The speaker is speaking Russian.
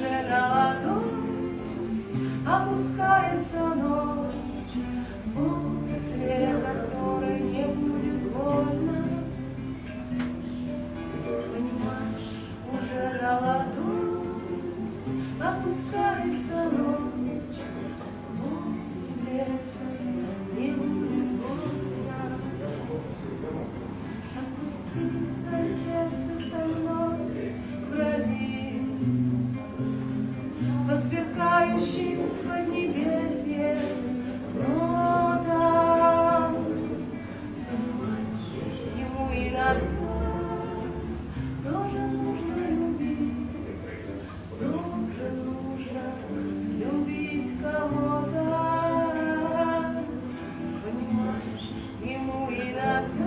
уже на ладонь опускается ночь, Бог свет, который не будет больно. Понимаешь, уже на ладонь опускается ночь, Бог свет, не будет больно. Отпусти свое сердце. Canada.